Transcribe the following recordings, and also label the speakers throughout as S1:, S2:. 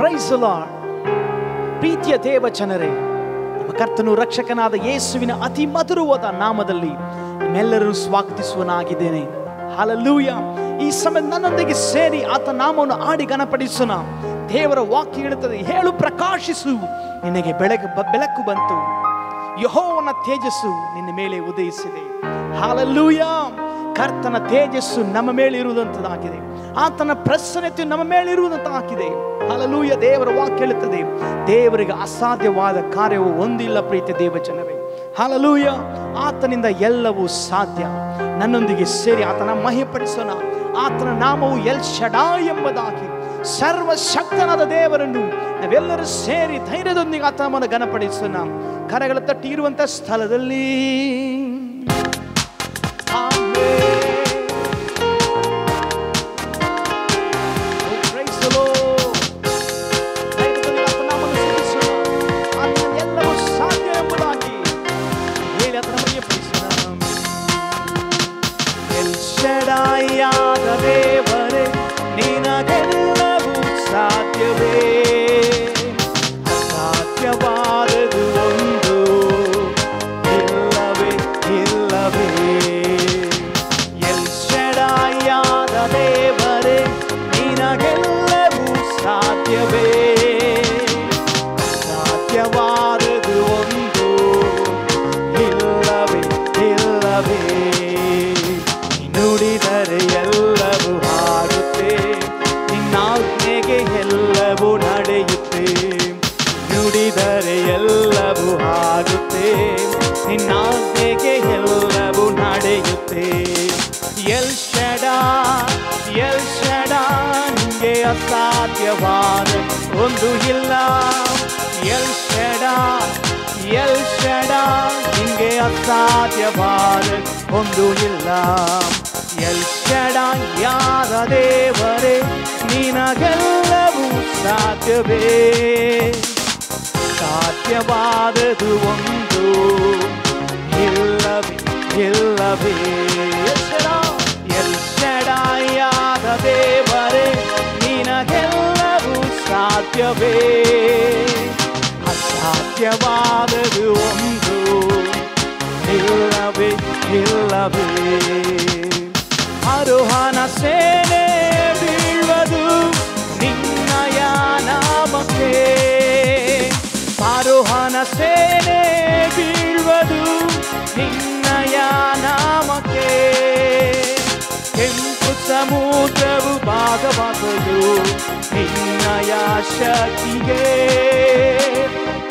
S1: Price lord ಪ್ರೀತಿಯ ದೇವ ಜನರೇ ನಮ್ಮ ಕರ್ತನು ರಕ್ಷಕನಾದ ಯೇಸುವಿನ ಅತಿ ಮಧುರವಾದ ನಾಮದಲ್ಲಿ ನಿಮ್ಮೆಲ್ಲರೂ ಸ್ವಾಗತಿಸುವನಾಗಿದ್ದೇನೆ. ಹಾಲಲ್ಲೂಯ ಈ ಸಮಯ ನನ್ನೊಂದಿಗೆ ಸೇರಿ ಆತ ನಾಮವನ್ನು ಆಡಿ ಗಣಪಡಿಸೋಣ ದೇವರ ವಾಕ್ಯ ಹೇಳುತ್ತದೆ, ಹೇಳು ಪ್ರಕಾಶಿಸು, ನಿನಗೆ ಬೆಳಕು ಬೆಳಕು ಬಂತು. ಯಹೋವನ ತೇಜಸ್ಸು ನಿನ್ನ ಮೇಲೆ ಉದಯಿಸಿದೆ. ಹಾಲಲ್ಲೂಯ ಕರ್ತನ ತೇಜಸ್ಸು ನಮ್ಮ ಮೇಲೆ ಇರುವುದಂತದಾಗಿದೆ. ಆತನ ಪ್ರಸನ್ನತೆ ನಮ್ಮ ಮೇಲೆ ಇರುವುದಂತಾಗಿದೆ. ಹಾಲಲ್ಲೂಯ, ದೇವರ ವಾಕ್ಯ ಹೇಳುತ್ತದೆ, ದೇವರಿಗೆ ಅಸಾಧ್ಯವಾದ ಕಾರ್ಯವು ಒಂದಿಲ್ಲ ಪ್ರೀತಿ ದೇವ ಜನವೇ ಹಲಲೂಯ ಆತನಿಂದ ಎಲ್ಲವೂ ಸಾಧ್ಯ. ನನ್ನೊಂದಿಗೆ ಸೇರಿ ಆತನ ಮಹಿಪಡಿಸೋಣ ಆತನ ನಾಮವು ಎಲ್ ಶಡಾ ಎಂಬುದಾಗಿ. ಸರ್ವಶಕ್ತನಾದ ದೇವರನ್ನು ನಾವೆಲ್ಲರೂ ಸೇರಿ ಧೈರ್ಯದೊಂದಿಗೆ ಆತನವನ್ನು ಘನಪಡಿಸೋಣ ಕರಗಳ ತಟ್ಟಿ ಇರುವಂತ ಸ್ಥಳದಲ್ಲಿ ಅಸಾಧ್ಯವಾದ ಒಂದು ಇಲ್ಲ ಎಲ್ ಶಡಾ ಎಲ್ ಶಡಾ ನಿಂಗೆ ಅಸಾಧ್ಯವಾದ ಒಂದು ಇಲ್ಲ ಎಲ್ ಶಡಾ ಯಾರ ದೇವರೇ ನಿನಗೆಲ್ಲವೂ ಸಾಧ್ಯವೇ ಸಾಧ್ಯವಾದದು ಒಂದು ಇಲ್ಲವೇ ಇಲ್ಲವೇ ಸಾಧ್ಯವೇ ಅಸಾಧ್ಯವಾದದು ಒಂದು ಇಲ್ಲವೇ ಇಲ್ಲವೇ ಅರೋಹನ ಸೇನೆ ಸಮುದ್ರವು ಭಾಗವಾಗದು ನಿನ್ನಯ ಶಕ್ತಿಗೆ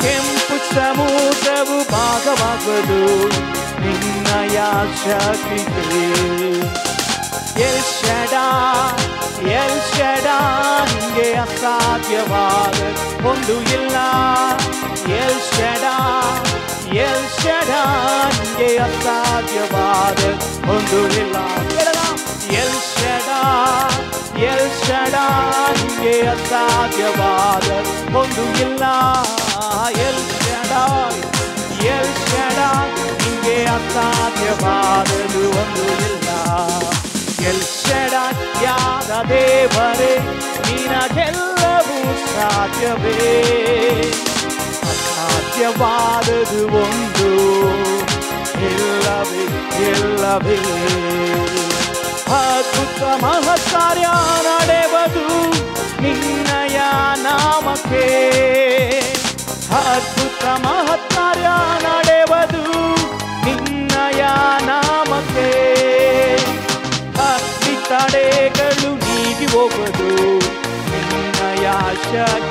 S1: ಕೆಂಪು ಸಮುದ್ರವು ಭಾಗವಾಗದು ನಿನ್ನಯ ಶಕ್ತಿಗೆ ಎಲ್ ಶಡಾ ಎಲ್ ಶಡಾ, ನಿಂಗೆ ಅಸಾಧ್ಯವಾದ ಒಂದು ಇಲ್ಲ. ಎಲ್ ಶಡಾ ಎಲ್ ಶಡಾ, ನಿಂಗೆ ಅಸಾಧ್ಯವಾದ ಒಂದು ಇಲ್ಲ. ಹೇಳಲ್ಲ? ಎಲ್ ಶಡಾ ಎಲ್ ಅಸಾಧ್ಯವಾದ ಒಂದು ಇಲ್ಲ ಎಲ್ ಶಡಾ ಎಲ್ ಶಡಾ ನಿಂಗೆ ಅಸಾಧ್ಯವಾದದು ಒಂದು ಇಲ್ಲ ಎಲ್ ಶಡಾ ಯಾದ ದೇವರೇ, ನಿನಗೆಲ್ಲವೂ ಸಾಧ್ಯವೇ. ಅಸಾಧ್ಯವಾದದು ಒಂದು. ಇಲ್ಲವೇ ಇಲ್ಲವೇ ಅದ್ಭುತ ಮಹತ್ಕಾರ್ಯ ಅದ್ಭುತ ಮಹತ್ಕಾರ್ಯ ನಡೆವದು. ನಿನ್ನಯ ನಾಮಕ್ಕೆ ಹತ್ತಿ ತಡೆಗಳು ನೀಗಿ ಹೋಗುವುದು ನಿನ್ನಯ ಶಕ್ತಿಗೆ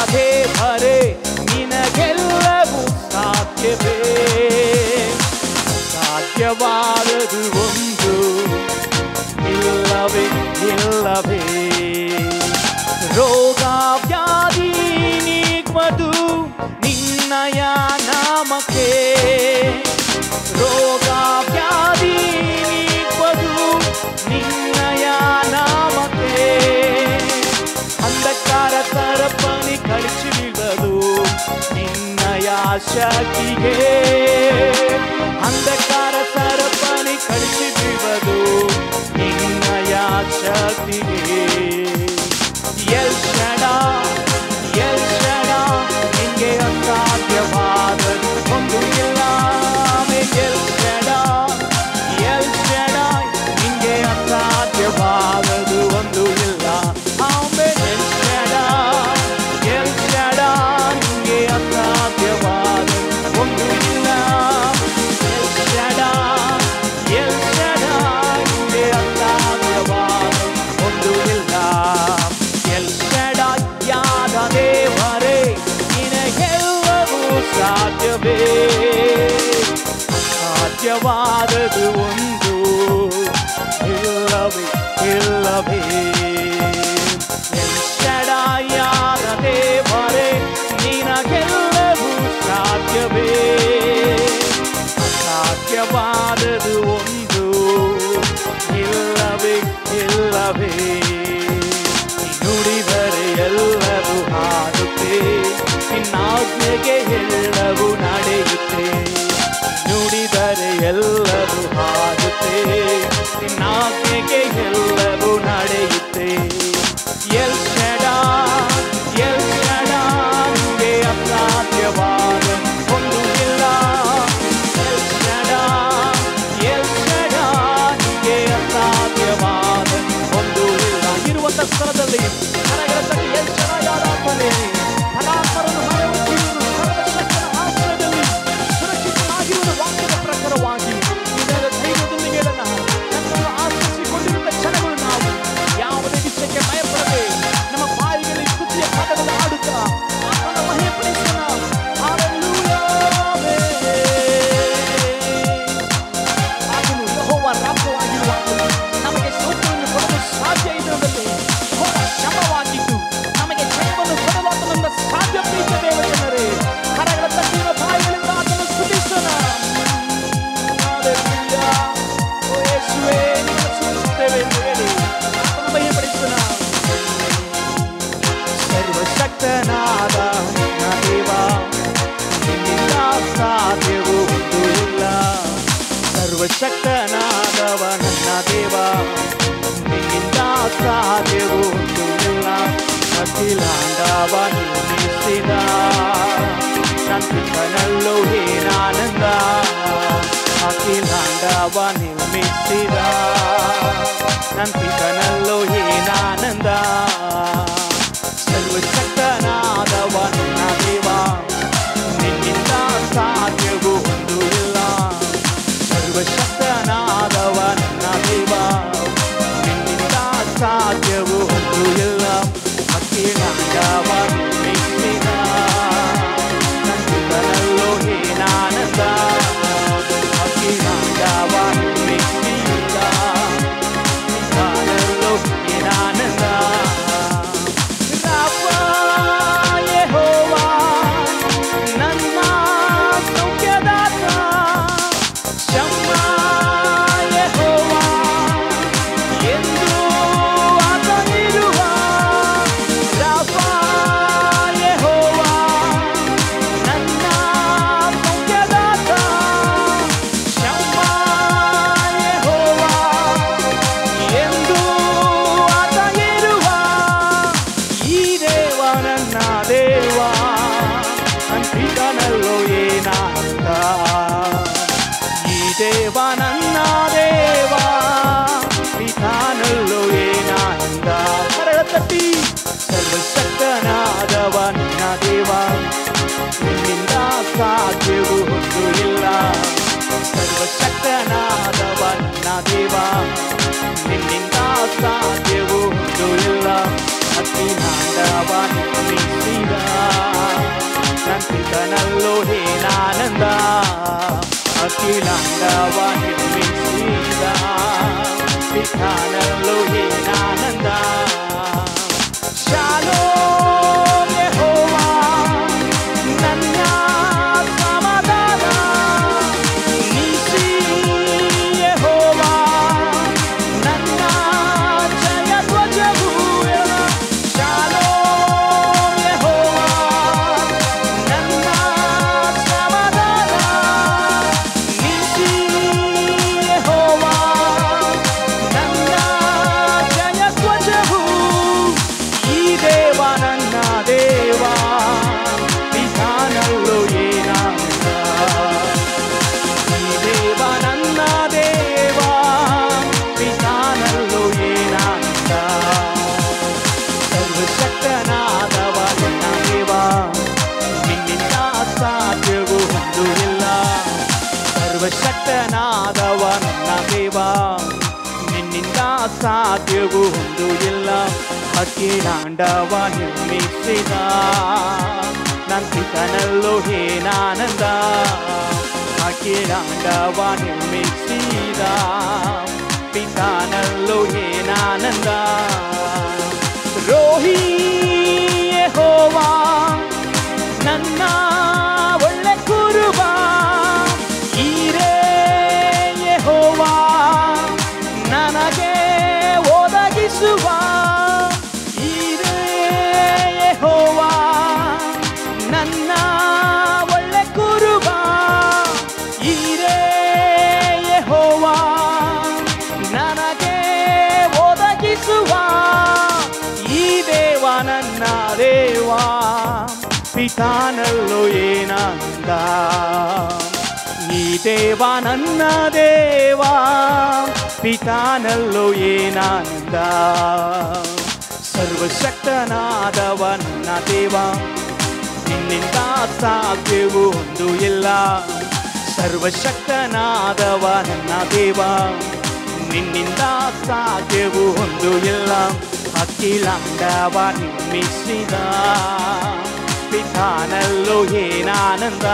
S1: ಕಥೆ ಭರೆ ನಿನಗೆಲ್ಲವೂ ಸಾಧ್ಯವೇ? ಸಾಧ್ಯವಾದದು ಒಂದು ಇಲ್ಲವೇ ಇಲ್ಲವೇ? ರೋಗ ನೀಗ್ಮದು ನಿನ್ನಯ ನಾಮಕ್ಕೆ. ರೋಗ ಶಾಖಿಗೆ. ಅಂಧಕಾರ ಆದದು ಒಂದು? ಇಲ್ಲವೇ ಇಲ್ಲವೇ. ಎಷ್ಟಡಾಯಾದ ದೇವರೇ ನಿನಗೆಲ್ಲವೂ ಸಾಧ್ಯವೇ. ಸಾಧ್ಯವಾ శాంతి కనల్లో ఏ Tandava Nirvishita Vithanam Lohi ಸಾಧ್ಯವೂ ಒಂದು ಇಲ್ಲ. ಅಖಿಲಾಂಡವ ನಿರ್ಮಿಸಿದ. ನಂತಿತನಲ್ಲೋ ಹೇನಾನಂದ. ಅಕ್ಕಿ ಅಖಿಲಾಂಡವ ನಿರ್ಮಿಸಿದ. ಪಿತಾನಲ್ಲೂ ಹೇನಾನಂದ. ರೋಹಿ ಹೋವಾ ನನ್ನ ಈ ದೇವ ನನ್ನ ದೇವ, ಪಿತಾನಲ್ಲೂ ಏನಾನಂದ. ಸರ್ವಶಕ್ತನಾದವ ನನ್ನ ದೇವ, ನಿನ್ನಿಂದ ಸಾಧ್ಯವು ಒಂದು ಇಲ್ಲ. ಸರ್ವಶಕ್ತನಾದವ ನನ್ನ ದೇವ, ನಿನ್ನಿಂದ ಸಾಧ್ಯವು ಒಂದು ಇಲ್ಲ. ಅಖಿಲಾಂಡವ ನಿರ್ಮಿಸಿದ. ಪಿತಾನಲ್ಲೂ ಏನಾನಂದ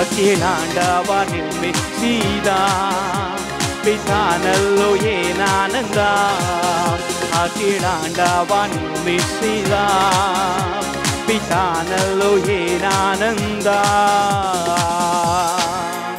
S1: ಅಖಿಲಾಂಡವ ನಿರ್ಮಿಸಿದ ಪಿತಾನಲ್ಲೂ ಏನಾನಂದ ಅಖಿಲಾಂಡವ ನಿರ್ಮಿಸಿದ ಪಿತಾನಲ್ಲೂ ಏನಾನಂದ